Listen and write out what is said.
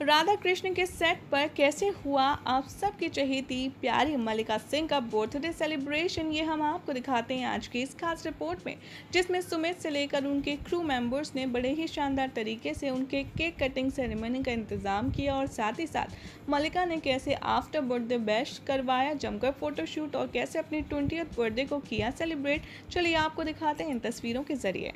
राधा कृष्ण के सेट पर कैसे हुआ, आप सबकी चहेती, प्यारी मल्लिका सिंह का बर्थडे सेलिब्रेशन ये हम आपको दिखाते हैं आज की इस खास रिपोर्ट में, जिसमें सुमित से लेकर उनके क्रू मेंबर्स ने बड़े ही शानदार तरीके से उनके केक कटिंग सेरेमनी का इंतज़ाम किया और साथ ही साथ मल्लिका ने कैसे आफ्टर बर्थडे बेस्ट करवाया, जमकर फोटोशूट और कैसे अपनी ट्वेंटी बर्थडे को किया सेलिब्रेट चलिए आपको दिखाते हैं इन तस्वीरों के ज़रिए।